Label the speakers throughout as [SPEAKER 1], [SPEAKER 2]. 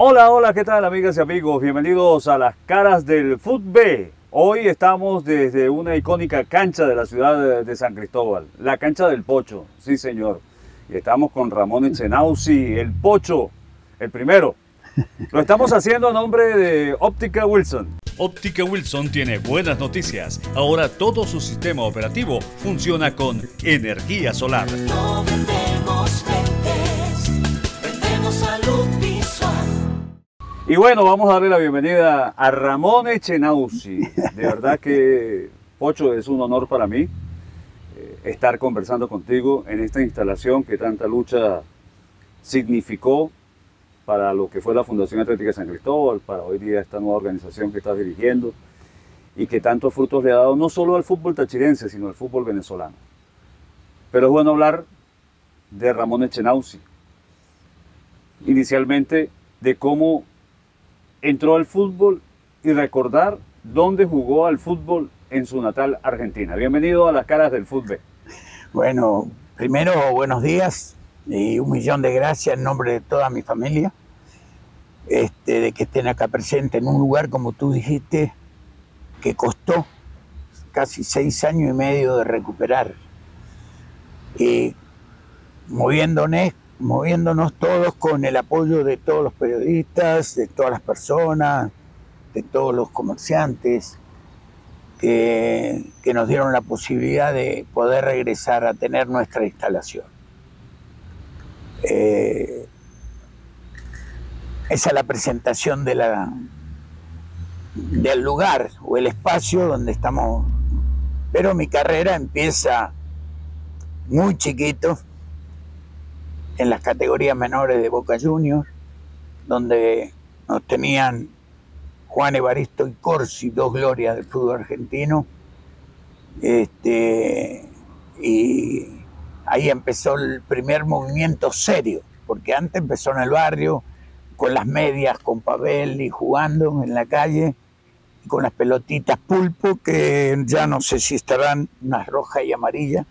[SPEAKER 1] Hola, hola, ¿qué tal amigas y amigos? Bienvenidos a las caras del fútbol. Hoy estamos desde una icónica cancha de la ciudad de San Cristóbal, la cancha del Pocho, sí señor. Y estamos con Ramón Echenauzi, el Pocho, el primero. Lo estamos haciendo a nombre de Óptica Wilson. Óptica Wilson tiene buenas noticias. Ahora todo su sistema operativo funciona con energía solar.
[SPEAKER 2] No vendemos
[SPEAKER 1] Y bueno, vamos a darle la bienvenida a Ramón Echenauzi. De verdad que, Pocho, es un honor para mí eh, estar conversando contigo en esta instalación que tanta lucha significó para lo que fue la Fundación Atlética San Cristóbal, para hoy día esta nueva organización que estás dirigiendo y que tantos frutos le ha dado no solo al fútbol tachirense, sino al fútbol venezolano. Pero es bueno hablar de Ramón Echenauzi. Inicialmente de cómo entró al fútbol y recordar dónde jugó al fútbol en su natal Argentina. Bienvenido a las caras del fútbol.
[SPEAKER 3] Bueno, primero buenos días y un millón de gracias en nombre de toda mi familia este, de que estén acá presentes en un lugar, como tú dijiste, que costó casi seis años y medio de recuperar. Y moviéndonos, moviéndonos todos con el apoyo de todos los periodistas, de todas las personas, de todos los comerciantes, que, que nos dieron la posibilidad de poder regresar a tener nuestra instalación. Eh, esa es la presentación de del lugar o el espacio donde estamos. Pero mi carrera empieza muy chiquito en las categorías menores de Boca Juniors, donde nos tenían Juan Evaristo y Corsi, dos glorias del fútbol argentino. Este, y ahí empezó el primer movimiento serio, porque antes empezó en el barrio, con las medias, con Pavel y jugando en la calle, con las pelotitas pulpo, que ya no sé si estarán unas rojas y amarillas,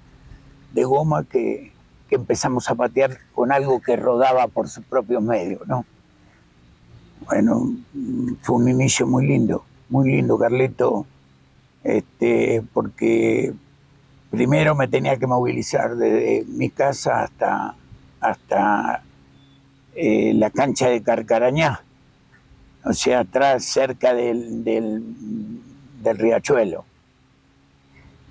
[SPEAKER 3] de goma que, que empezamos a patear con algo que rodaba por sus propios medios, ¿no? Bueno, fue un inicio muy lindo, muy lindo, Carleto, este, porque primero me tenía que movilizar desde mi casa hasta, hasta eh, la cancha de Carcarañá, o sea, atrás, cerca del, del, del, riachuelo.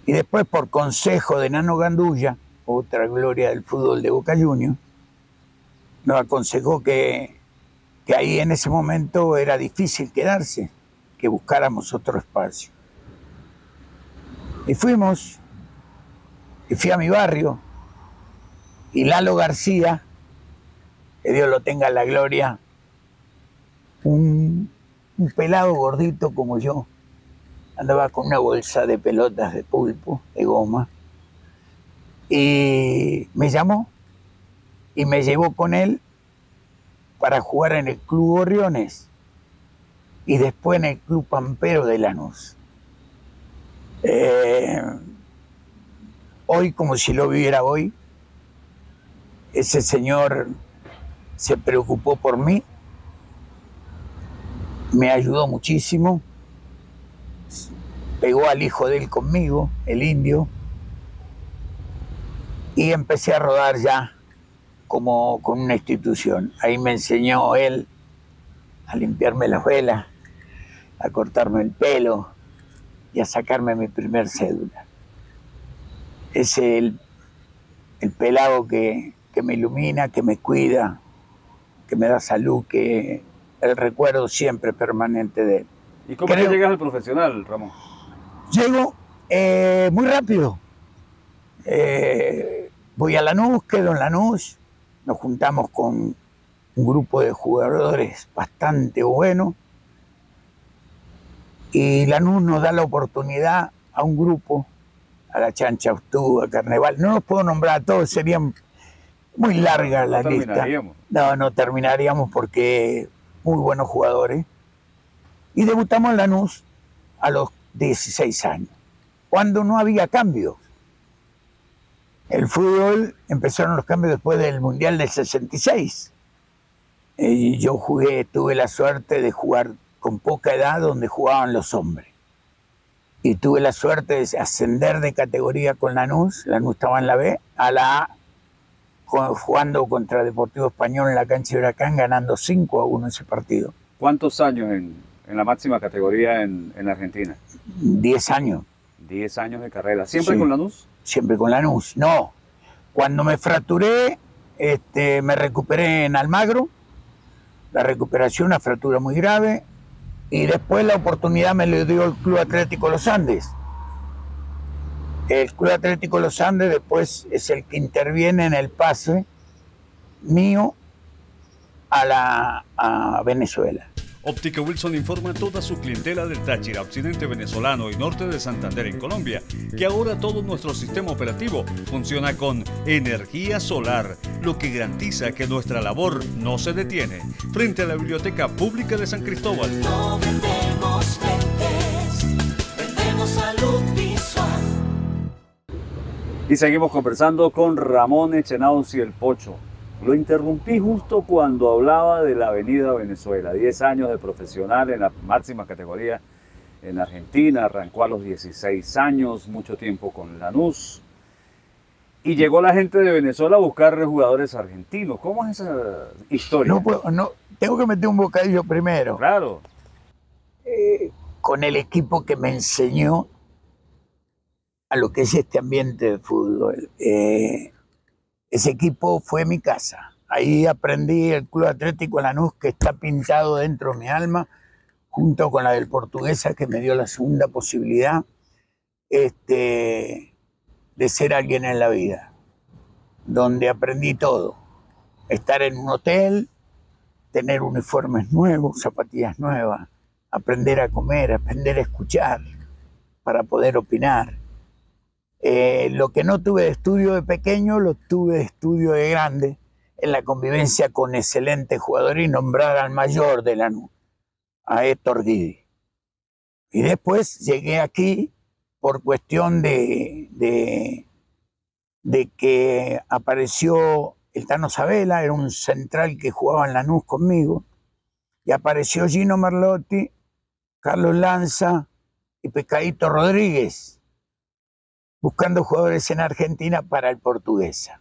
[SPEAKER 3] Y después, por consejo de Nano Gandulla, otra gloria del fútbol de Boca Juniors, nos aconsejó que, que ahí en ese momento era difícil quedarse, que buscáramos otro espacio. Y fuimos, y fui a mi barrio, y Lalo García, que Dios lo tenga en la gloria, un, un, pelado gordito como yo, andaba con una bolsa de pelotas de pulpo, de goma, y me llamó y me llevó con él para jugar en el Club Gorriones y después en el Club Pampero de Lanús. Eh, hoy, como si lo viviera hoy, ese señor se preocupó por mí, me ayudó muchísimo, pegó al hijo de él conmigo, el indio, y empecé a rodar ya como con una institución. Ahí me enseñó él a limpiarme las velas, a cortarme el pelo y a sacarme mi primer cédula. Es el, el pelado que, que me ilumina, que me cuida, que me da salud, que el recuerdo siempre permanente de él.
[SPEAKER 1] ¿Y cómo Creo, llegas al profesional, Ramón?
[SPEAKER 3] Llego eh, muy rápido. Eh, voy a Lanús, quedo en Lanús, nos juntamos con un grupo de jugadores bastante bueno y Lanús nos da la oportunidad a un grupo, a la Chancha Ustú, a Carnaval, no los puedo nombrar a todos, serían muy larga la
[SPEAKER 1] no
[SPEAKER 3] lista. No, no terminaríamos porque muy buenos jugadores. Y debutamos en Lanús a los 16 años, cuando no había cambios. El fútbol empezaron los cambios después del Mundial del 66. Y yo jugué, tuve la suerte de jugar con poca edad donde jugaban los hombres. Y tuve la suerte de ascender de categoría con Lanús, Lanús estaba en la B, a la A, jugando contra Deportivo Español en la cancha de Huracán, ganando 5 a 1 ese partido.
[SPEAKER 1] ¿Cuántos años en, en la máxima categoría en, en Argentina?
[SPEAKER 3] 10 años,
[SPEAKER 1] 10 años de carrera. ¿Siempre
[SPEAKER 3] Sí.
[SPEAKER 1] con Lanús?
[SPEAKER 3] Siempre con Lanús. No, cuando me fracturé, este, me recuperé en Almagro, la recuperación, una fractura muy grave, y después la oportunidad me lo dio el Club Atlético Los Andes. El Club Atlético Los Andes después es el que interviene en el pase mío a, la, a Venezuela.
[SPEAKER 4] Óptica Wilson informa a toda su clientela del Táchira, occidente venezolano y norte de Santander en Colombia, que ahora todo nuestro sistema operativo funciona con energía solar, lo que garantiza que nuestra labor no se detiene. Frente a la Biblioteca Pública de San Cristóbal.
[SPEAKER 2] No vendemos lentes, vendemos salud visual.
[SPEAKER 1] Y seguimos conversando con Ramón Echenauzi el Pocho. Lo interrumpí justo cuando hablaba de la Avenida Venezuela. 10 años de profesional en la máxima categoría en Argentina. Arrancó a los 16 años, mucho tiempo con Lanús. Y llegó la gente de Venezuela a buscar jugadores argentinos. ¿Cómo es esa historia?
[SPEAKER 3] No, puedo- no, tengo que meter un bocadillo primero.
[SPEAKER 1] Claro.
[SPEAKER 3] con el equipo que me enseñó a lo que es este ambiente de fútbol. Eh, ese equipo fue mi casa. Ahí aprendí el Club Atlético Lanús, que está pintado dentro de mi alma, junto con la del Portuguesa, que me dio la segunda posibilidad este, de ser alguien en la vida, donde aprendí todo. Estar en un hotel, tener uniformes nuevos, zapatillas nuevas, aprender a comer, aprender a escuchar para poder opinar. Eh, lo que no tuve de estudio de pequeño, lo tuve de estudio de grande, en la convivencia con excelentes jugadores y nombrar al mayor de la a Héctor Guidi. Y después llegué aquí por cuestión de, de, que apareció el Tano Sabela, era un central que jugaba en Lanús conmigo, y apareció Gino Merlotti, Carlos Lanza y Pescadito Rodríguez, buscando jugadores en Argentina para el portuguesa.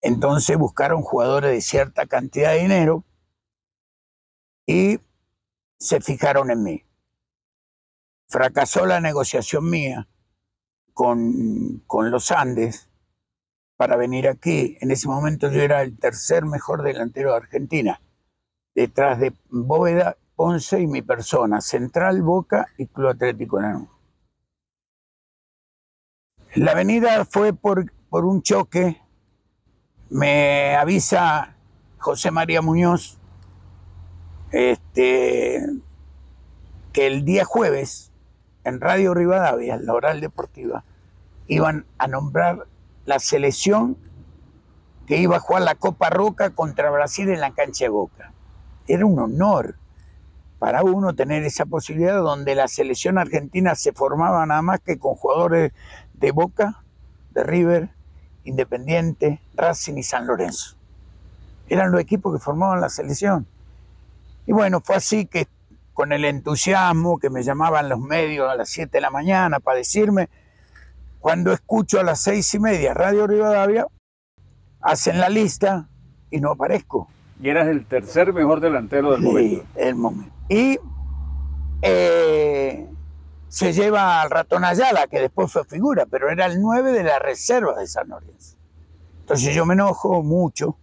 [SPEAKER 3] Entonces buscaron jugadores de cierta cantidad de dinero y se fijaron en mí. Fracasó la negociación mía con, con los Andes para venir aquí. En ese momento yo era el tercer mejor delantero de Argentina, detrás de Bóveda, Ponce y mi persona, Central, Boca y Club Atlético Lanús. La avenida fue por, por un choque, me avisa José María Muñoz este, que el día jueves en Radio Rivadavia, en la oral deportiva, iban a nombrar la selección que iba a jugar la Copa Roca contra Brasil en la cancha de Boca. Era un honor para uno tener esa posibilidad donde la selección argentina se formaba nada más que con jugadores de Boca, de River, Independiente, Racing y San Lorenzo. Eran los equipos que formaban la selección. Y bueno, fue así que con el entusiasmo que me llamaban los medios a las 7 de la mañana para decirme, cuando escucho a las seis y media Radio Rivadavia, hacen la lista y no aparezco.
[SPEAKER 1] Y eras el tercer mejor delantero del momento.
[SPEAKER 3] Sí, el momento. Y eh, se lleva al ratón Ayala, que después fue figura, pero era el 9 de la reserva de San Lorenzo. Entonces yo me enojo mucho,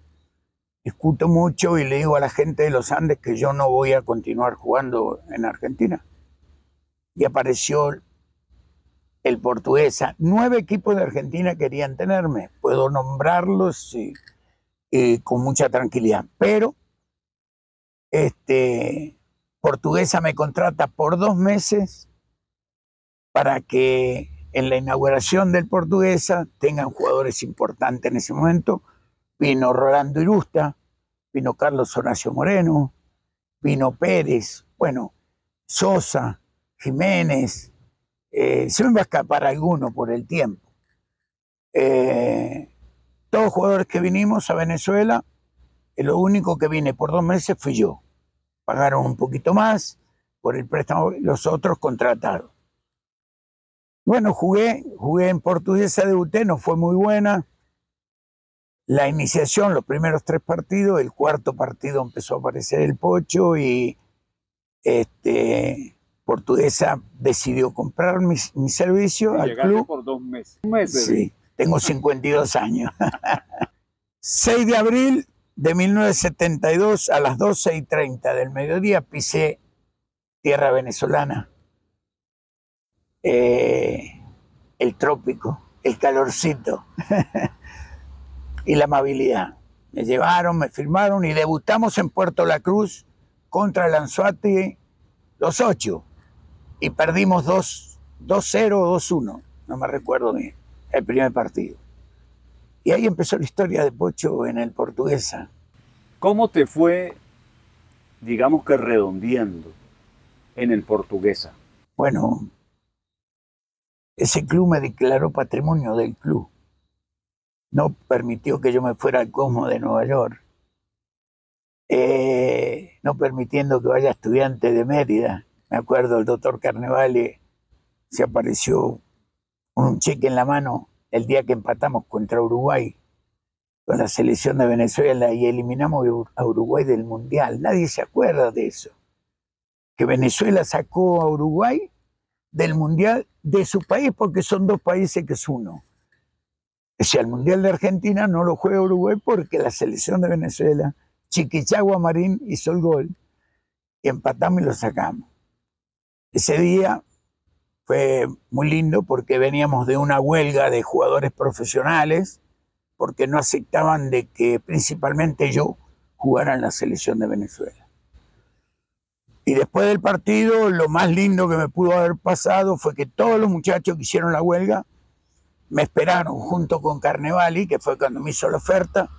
[SPEAKER 3] discuto mucho y le digo a la gente de los Andes que yo no voy a continuar jugando en Argentina. Y apareció el portuguesa. Nueve equipos de Argentina querían tenerme. Puedo nombrarlos con mucha tranquilidad. Pero este, Portuguesa me contrata por dos meses para que en la inauguración del Portuguesa tengan jugadores importantes en ese momento. Vino Rolando Irusta, vino Carlos Horacio Moreno, vino Pérez, bueno, Sosa, Jiménez, eh, se me va a escapar alguno por el tiempo. Eh, todos jugadores que vinimos a Venezuela Y lo único que vine por dos meses fui yo. Pagaron un poquito más por el préstamo, los otros contrataron. Bueno, jugué, jugué en portuguesa, debuté, no fue muy buena. La iniciación, los primeros tres partidos, el cuarto partido empezó a aparecer el pocho y este, portuguesa decidió comprar mi, mi servicio
[SPEAKER 1] Y
[SPEAKER 3] al club.
[SPEAKER 1] por dos meses. Un mes.
[SPEAKER 3] Sí, tengo 52 años. 6 de abril de 1972 a las 12 y 30 del mediodía pisé tierra venezolana. Eh, el trópico, el calorcito y la amabilidad. Me llevaron, me firmaron y debutamos en Puerto La Cruz contra el Anzuati los ocho y perdimos 2 2-0 o 2-1, no me recuerdo bien, el primer partido. Y ahí empezó la historia de Pocho en el portuguesa.
[SPEAKER 1] ¿Cómo te fue, digamos que redondeando en el portuguesa?
[SPEAKER 3] Bueno, ese club me declaró patrimonio del club. No permitió que yo me fuera al Cosmo de Nueva York. Eh, no permitiendo que vaya estudiante de Mérida. Me acuerdo, el doctor Carnevale se apareció con un cheque en la mano el día que empatamos contra Uruguay con la selección de Venezuela y eliminamos a Uruguay del Mundial. Nadie se acuerda de eso. Que Venezuela sacó a Uruguay del Mundial de su país porque son dos países que es uno. O sea, el Mundial de Argentina no lo juega Uruguay porque la selección de Venezuela, Chiquichagua Marín hizo el gol y empatamos y lo sacamos. Ese día fue muy lindo porque veníamos de una huelga de jugadores profesionales porque no aceptaban de que principalmente yo jugara en la selección de Venezuela. Y después del partido, lo más lindo que me pudo haber pasado fue que todos los muchachos que hicieron la huelga me esperaron junto con Carnevali, que fue cuando me hizo la oferta,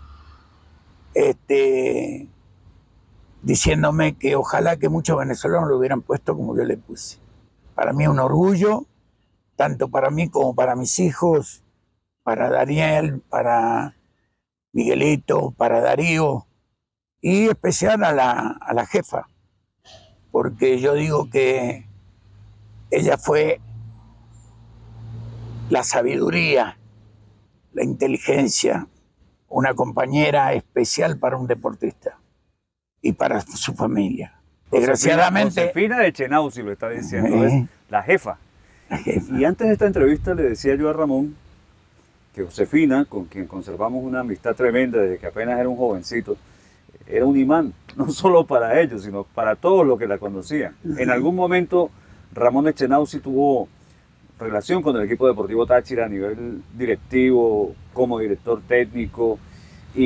[SPEAKER 3] este, diciéndome que ojalá que muchos venezolanos lo hubieran puesto como yo le puse. Para mí es un orgullo, tanto para mí como para mis hijos, para Daniel, para Miguelito, para Darío, y especial a la, a la jefa, porque yo digo que ella fue la sabiduría, la inteligencia, una compañera especial para un deportista y para su familia. Desgraciadamente,
[SPEAKER 1] Josefina de Chenauzi lo está diciendo,
[SPEAKER 3] Eh.
[SPEAKER 1] es la jefa.
[SPEAKER 3] la jefa.
[SPEAKER 1] Y antes de esta entrevista le decía yo a Ramón que Josefina, con quien conservamos una amistad tremenda desde que apenas era un jovencito, era un imán, no solo para ellos, sino para todos los que la conocían. En algún momento Ramón Echenauzi tuvo relación con el equipo deportivo Táchira a nivel directivo, como director técnico, y,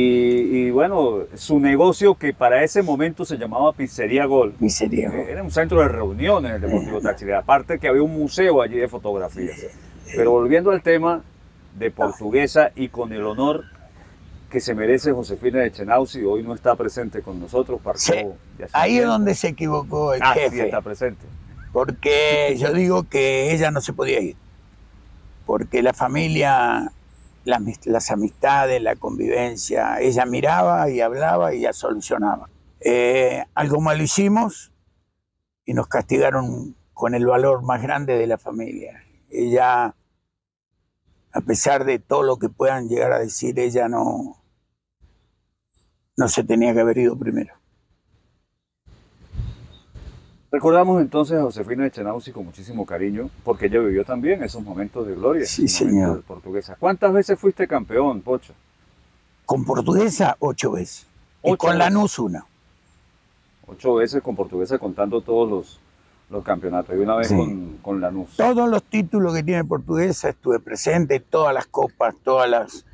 [SPEAKER 1] y bueno, su negocio que para ese momento se llamaba Pizzería Gol,
[SPEAKER 3] Miseria.
[SPEAKER 1] eh, Era un centro de reuniones el Deportivo Táchira. Aparte que había un museo allí de fotografías. Pero volviendo al tema de portuguesa y con el honor que se merece Josefina de Chenauzi, hoy no está presente con nosotros, partió
[SPEAKER 3] Sí, Ahí es donde se equivocó el
[SPEAKER 1] Ah, sí
[SPEAKER 3] jefe.
[SPEAKER 1] está presente.
[SPEAKER 3] porque yo digo que ella no se podía ir, porque la familia, las, mis- las amistades, la convivencia, ella miraba y hablaba y ya solucionaba. Eh, algo mal hicimos y nos castigaron con el valor más grande de la familia. Ella, a pesar de todo lo que puedan llegar a decir, ella no, no se tenía que haber ido primero.
[SPEAKER 1] Recordamos entonces a Josefina de Chenauzi con muchísimo cariño, porque ella vivió también esos momentos de gloria.
[SPEAKER 3] Sí, señor.
[SPEAKER 1] de portuguesa. ¿Cuántas veces fuiste campeón, Pocho?
[SPEAKER 3] Con portuguesa, ocho veces. Y con
[SPEAKER 1] veces.
[SPEAKER 3] Lanús, una.
[SPEAKER 1] Ocho veces con portuguesa contando todos los, los campeonatos y una vez
[SPEAKER 3] Sí.
[SPEAKER 1] con, con Lanús.
[SPEAKER 3] Todos los títulos que tiene Portuguesa estuve presente, todas las copas, todas las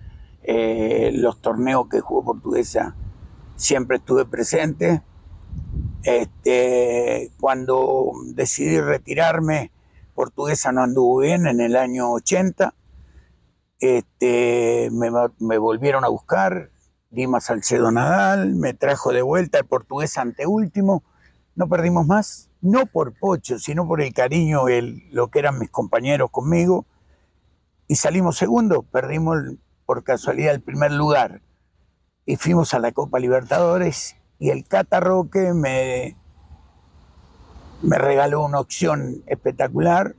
[SPEAKER 3] eh, los torneos que jugó Portuguesa, siempre estuve presente. Este, cuando decidí retirarme, Portuguesa no anduvo bien en el año 80. Este, me, volvieron a buscar, Dimas Salcedo Nadal, me trajo de vuelta el Portuguesa anteúltimo. No perdimos más, no por Pocho, sino por el cariño, el, lo que eran mis compañeros conmigo. Y salimos segundo, perdimos el- por casualidad el primer lugar. y fuimos a la Copa Libertadores y el Cata Roque me, me regaló una opción espectacular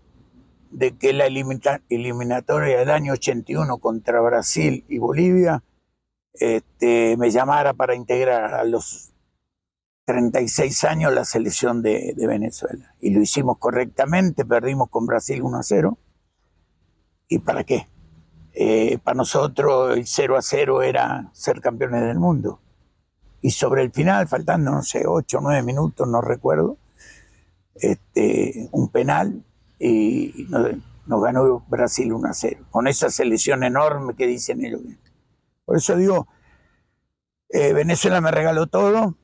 [SPEAKER 3] de que la elimina- eliminatoria del año 81 contra Brasil y Bolivia este, me llamara para integrar a los 36 años la selección de, de Venezuela. Y lo hicimos correctamente, perdimos con Brasil 1 a 0. ¿Y para qué? Eh, para nosotros el 0 a 0 era ser campeones del mundo. Y sobre el final, faltando, no sé, 8 o 9 minutos, no recuerdo, este, un penal y nos, ganó Brasil 1 a 0. Con esa selección enorme que dicen ellos. Por eso digo, eh, Venezuela me regaló todo,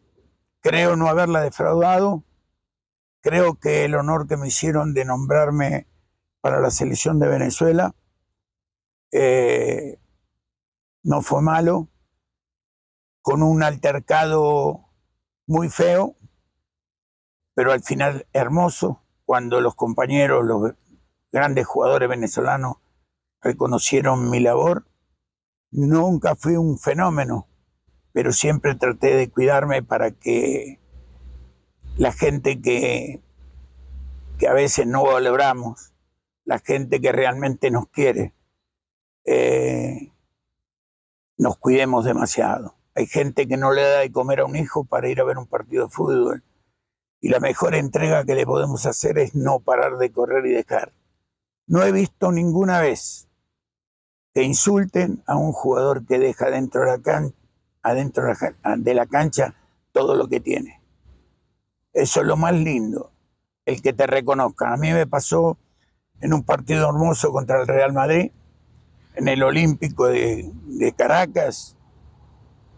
[SPEAKER 3] creo no haberla defraudado, creo que el honor que me hicieron de nombrarme para la selección de Venezuela eh, no fue malo, con un altercado muy feo, pero al final hermoso, cuando los compañeros, los grandes jugadores venezolanos reconocieron mi labor. Nunca fui un fenómeno, pero siempre traté de cuidarme para que la gente que, que a veces no valoramos, la gente que realmente nos quiere, eh, nos cuidemos demasiado. Hay gente que no le da de comer a un hijo para ir a ver un partido de fútbol. Y la mejor entrega que le podemos hacer es no parar de correr y dejar. No he visto ninguna vez que insulten a un jugador que deja dentro de la, la cancha todo lo que tiene. Eso es lo más lindo, el que te reconozcan. A mí me pasó en un partido hermoso contra el Real Madrid, en el Olímpico de Caracas,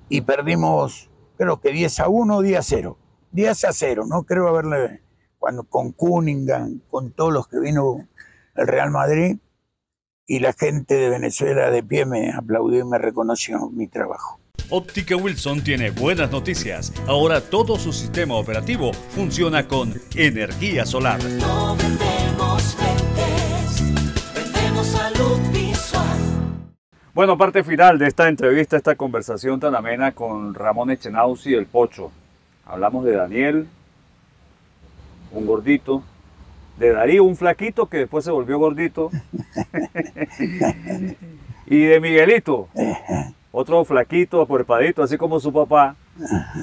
[SPEAKER 3] y perdimos, creo que 10 a 1 o 10 a 0. 10 a 0, no creo haberle, cuando con Cunningham, con todos los que vino el Real Madrid, y la gente de Venezuela de pie me aplaudió y me reconoció mi trabajo.
[SPEAKER 4] Óptica Wilson tiene buenas noticias. Ahora todo su sistema operativo funciona con energía solar.
[SPEAKER 2] No
[SPEAKER 1] Bueno, parte final de esta entrevista, esta conversación tan amena con Ramón Echenauzi, el Pocho. Hablamos de Daniel, un gordito, de Darío, un flaquito que después se volvió gordito, y de Miguelito, otro flaquito, apuerpadito, así como su papá.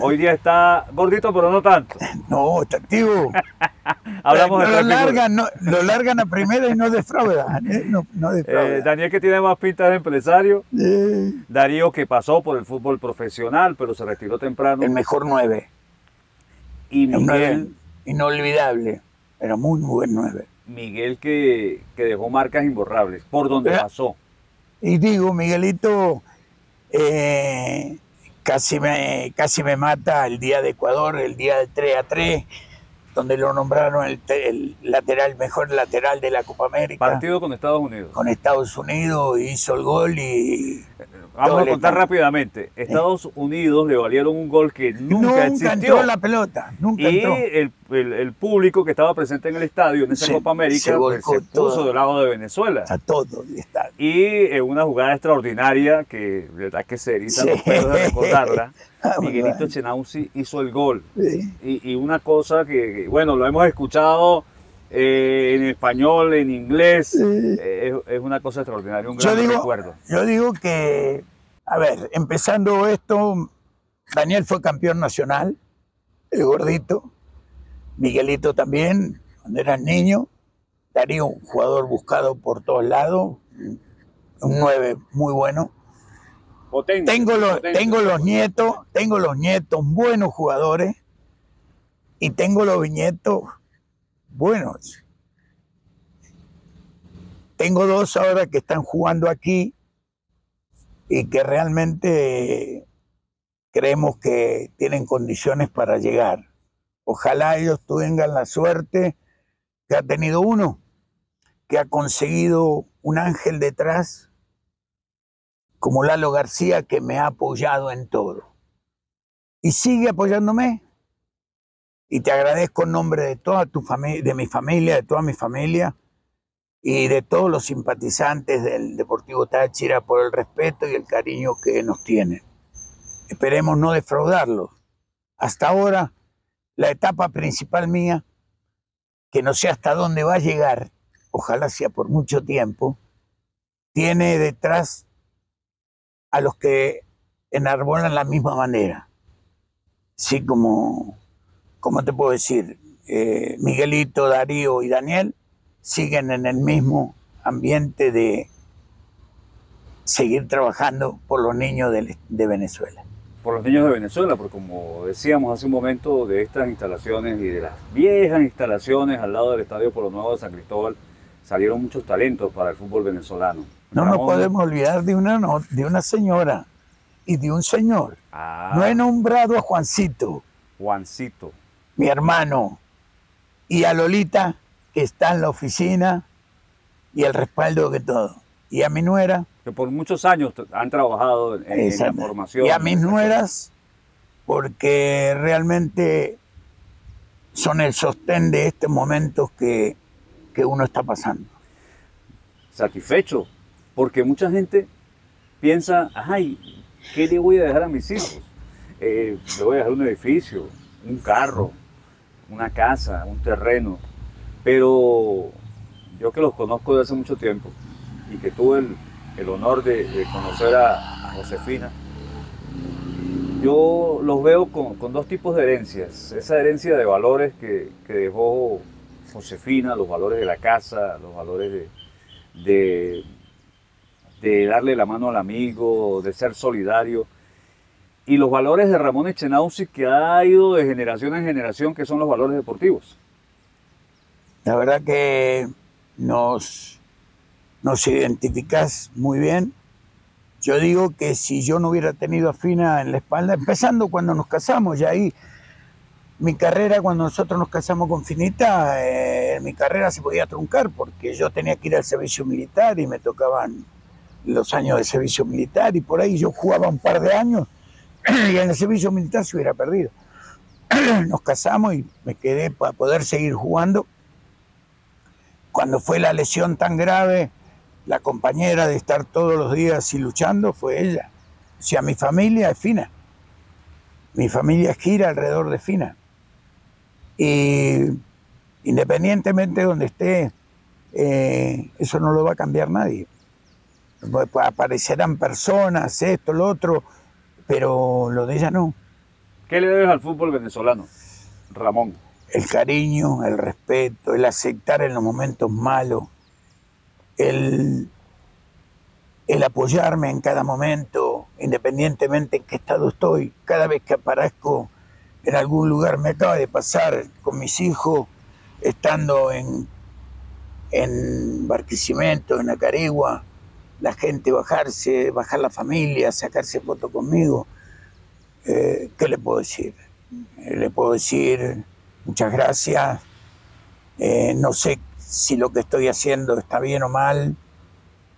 [SPEAKER 1] Hoy día está gordito, pero no tanto.
[SPEAKER 3] No, está activo.
[SPEAKER 1] Hablamos de
[SPEAKER 3] lo, largan, no, lo largan a primera y no defraudan. ¿eh? No, no defraudan.
[SPEAKER 1] Eh, Daniel que tiene más pinta de empresario.
[SPEAKER 3] Eh,
[SPEAKER 1] Darío que pasó por el fútbol profesional, pero se retiró temprano.
[SPEAKER 3] el mejor nueve.
[SPEAKER 1] Y
[SPEAKER 3] nueve
[SPEAKER 1] Miguel,
[SPEAKER 3] inolvidable. Era muy buen nueve.
[SPEAKER 1] Miguel que, que dejó marcas imborrables por donde
[SPEAKER 3] Eh.
[SPEAKER 1] pasó.
[SPEAKER 3] Y digo, Miguelito eh, casi, me, casi me mata el día de Ecuador, el día del 3 a 3, donde lo nombraron el, el lateral, mejor lateral de la Copa América.
[SPEAKER 1] Partido con Estados Unidos.
[SPEAKER 3] Con Estados Unidos, hizo el gol y
[SPEAKER 1] Vamos a contar rápidamente. Estados Unidos le valieron un gol que nunca,
[SPEAKER 3] nunca,
[SPEAKER 1] existió.
[SPEAKER 3] entró la pelota, nunca
[SPEAKER 1] Y
[SPEAKER 3] entró.
[SPEAKER 1] el, el- el público que estaba presente en el estadio en esa
[SPEAKER 3] Se-
[SPEAKER 1] Copa América
[SPEAKER 3] se
[SPEAKER 1] pues, puso del lado de Venezuela.
[SPEAKER 3] A todo el estadio.
[SPEAKER 1] Y en una jugada extraordinaria que de verdad que se erizan
[SPEAKER 3] Sí.
[SPEAKER 1] los pelos de recordarla,
[SPEAKER 3] Ah,
[SPEAKER 1] Miguelito. Chenauzi hizo el gol.
[SPEAKER 3] Sí.
[SPEAKER 1] Y, y una cosa que, bueno, lo hemos escuchado eh, en español, en inglés, eh, es, es una cosa extraordinaria, un
[SPEAKER 3] Yo
[SPEAKER 1] gran
[SPEAKER 3] digo,
[SPEAKER 1] recuerdo.
[SPEAKER 3] yo digo que, a ver, empezando esto, Daniel fue campeón nacional, el gordito, Miguelito también, cuando era niño, Darío, un jugador buscado por todos lados, un 9 muy bueno.
[SPEAKER 1] Potente,
[SPEAKER 3] Tengo los,
[SPEAKER 1] potente.
[SPEAKER 3] tengo los nietos, tengo los nietos buenos jugadores y tengo los nietos buenos. Tengo dos ahora que están jugando aquí y que realmente creemos que tienen condiciones para llegar. Ojalá ellos tengan la suerte que ha tenido uno, que ha conseguido un ángel detrás como Lalo García que me ha apoyado en todo. Y sigue apoyándome. Y te agradezco en nombre de toda tu familia, de mi familia, de toda mi familia y de todos los simpatizantes del Deportivo Táchira por el respeto y el cariño que nos tienen. esperemos no defraudarlos. Hasta ahora, la etapa principal mía, que no sé hasta dónde va a llegar, ojalá sea por mucho tiempo, tiene detrás a los que enarbolan la misma manera. Sí, como, como te puedo decir, eh, Miguelito, Darío y Daniel siguen en el mismo ambiente de seguir trabajando por los niños de, de Venezuela.
[SPEAKER 1] Por los niños de Venezuela, porque como decíamos hace un momento de estas instalaciones y de las viejas instalaciones al lado del Estadio Polo Nuevo de San Cristóbal, salieron muchos talentos para el fútbol venezolano.
[SPEAKER 3] No nos podemos olvidar de una, no- de una señora y de un señor.
[SPEAKER 1] Ah,
[SPEAKER 3] No he nombrado a Juancito,
[SPEAKER 1] Juancito.
[SPEAKER 3] Mi hermano, y a Lolita, que está en la oficina, y el respaldo que todo. Y a mi nuera,
[SPEAKER 1] que por muchos años han trabajado en, en la formación.
[SPEAKER 3] y a mis nueras, porque realmente son el sostén de estos momentos que, que uno está pasando.
[SPEAKER 1] Satisfecho, porque mucha gente piensa, ay, ¿qué le voy a dejar a mis hijos? Eh, le voy a dejar un edificio, un carro, una casa, un terreno, pero yo que los conozco de hace mucho tiempo y que tuve el, honor de, conocer a, Josefina, yo los veo con, dos tipos de herencias. Esa herencia de valores que, dejó Josefina, los valores de la casa, los valores de, de darle la mano al amigo, de ser solidario. Y los valores de Ramón Echenauzi que ha ido de generación en generación, que son los valores deportivos.
[SPEAKER 3] La verdad que nos, nos identificás muy bien. Yo digo que si yo no hubiera tenido a Fina en la espalda, empezando cuando nos casamos, ya ahí mi carrera, cuando nosotros nos casamos con Finita, eh, mi carrera se podía truncar porque yo tenía que ir al servicio militar y me tocaban los años de servicio militar y por ahí yo jugaba un par de años y en el servicio militar se hubiera perdido. Nos casamos y me quedé para poder seguir jugando cuando fue la lesión tan grave, la compañera de estar todos los días y luchando fue ella. O sea, mi familia es fina. Mi familia gira alrededor de fina. Y independientemente de donde esté, eh, eso no lo va a cambiar nadie. Aparecerán personas, esto, lo otro, pero lo de ella no.
[SPEAKER 1] ¿Qué le debes al fútbol venezolano, Ramón?
[SPEAKER 3] el cariño, el respeto, el aceptar en los momentos malos, el, el apoyarme en cada momento, independientemente en qué estado estoy. Cada vez que aparezco en algún lugar, me acaba de pasar con mis hijos, estando en, en Barquisimeto, en Acarigua, la gente bajarse, bajar la familia, sacarse foto conmigo. Eh, ¿Qué le puedo decir? Eh, le puedo decir muchas gracias. Eh, no sé si lo que estoy haciendo está bien o mal.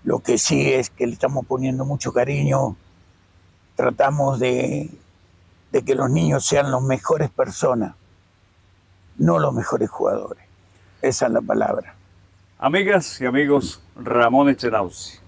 [SPEAKER 3] Lo que sí es que le estamos poniendo mucho cariño. Tratamos de, de que los niños sean los mejores personas, no los mejores jugadores. Esa es la palabra.
[SPEAKER 1] Amigas y amigos, Ramón Echenauzi.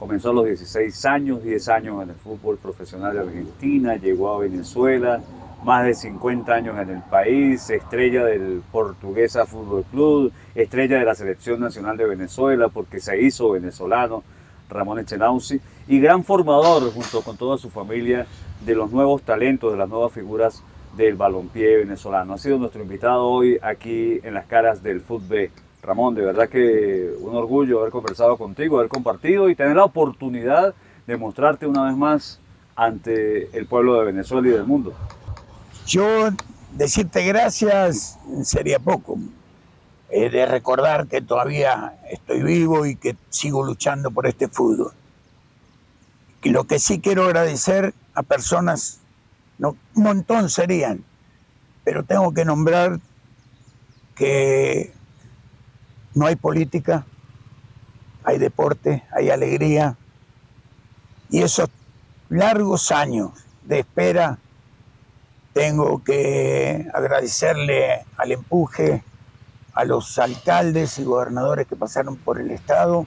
[SPEAKER 1] Comenzó a los 16 años, 10 años en el fútbol profesional de Argentina, llegó a Venezuela, más de 50 años en el país, estrella del Portuguesa Fútbol Club, estrella de la Selección Nacional de Venezuela porque se hizo venezolano, Ramón Echenauzi, y gran formador junto con toda su familia de los nuevos talentos, de las nuevas figuras del balompié venezolano. Ha sido nuestro invitado hoy aquí en las caras del fútbol. Ramón, de verdad que un orgullo haber conversado contigo, haber compartido y tener la oportunidad de mostrarte una vez más ante el pueblo de Venezuela y del mundo.
[SPEAKER 3] Yo decirte gracias sería poco. Eh, de recordar que todavía estoy vivo y que sigo luchando por este fútbol. Lo que sí quiero agradecer a personas, no, un montón serían, pero tengo que nombrar que no hay política, hay deporte, hay alegría, y esos largos años de espera tengo que agradecerle al empuje a los alcaldes y gobernadores que pasaron por el estado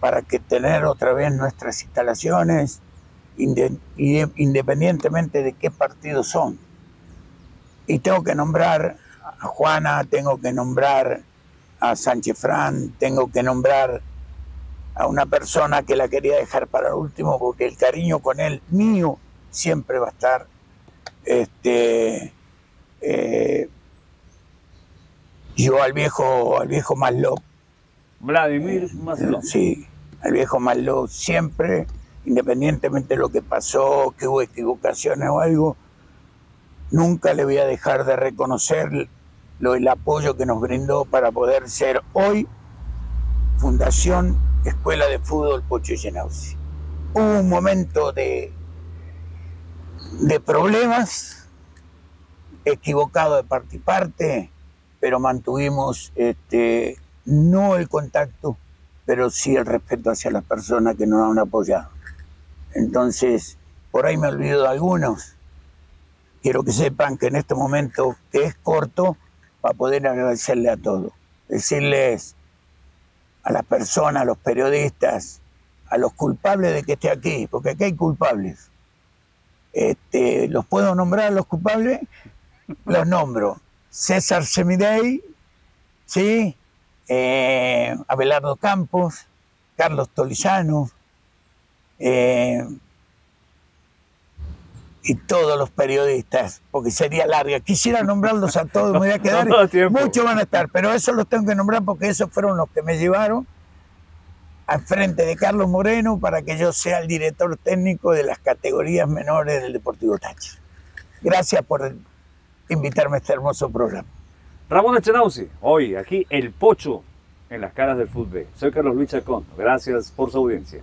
[SPEAKER 3] para que tener otra vez nuestras instalaciones inde- inde- independientemente de qué partido son. Y tengo que nombrar a Juana, tengo que nombrar a Sánchez Fran, tengo que nombrar a una persona que la quería dejar para el último porque el cariño con él mío siempre va a estar. Este, eh, yo al viejo, al viejo Maslov,
[SPEAKER 1] Vladimir Maslov.
[SPEAKER 3] sí, al viejo Maslov siempre, independientemente de lo que pasó, que hubo equivocaciones o algo, nunca le voy a dejar de reconocer lo, el apoyo que nos brindó para poder ser hoy Fundación Escuela de Fútbol Pocho Genausi. Hubo un momento de, de problemas, equivocado de parte y parte, pero mantuvimos este, no el contacto, pero sí el respeto hacia las personas que nos han apoyado. Entonces, por ahí me olvido de algunos. Quiero que sepan que en este momento, que es corto, para poder agradecerle a todos. Decirles a las personas, a los periodistas, a los culpables de que esté aquí, porque aquí hay culpables. Este, ¿Los puedo nombrar los culpables? Los nombro. César Semidey, ¿sí? Eh, Abelardo Campos, Carlos Tolizano, eh, y todos los periodistas, porque sería larga. Quisiera nombrarlos a todos, me voy a quedar. Muchos van a estar, pero esos los tengo que nombrar porque esos fueron los que me llevaron al frente de Carlos Moreno para que yo sea el director técnico de las categorías menores del Deportivo Táchira. Gracias por invitarme a este hermoso programa.
[SPEAKER 1] Ramón Echenauzi, hoy aquí el pocho en las caras del fútbol. Soy Carlos Luis Chacón. Gracias por su audiencia.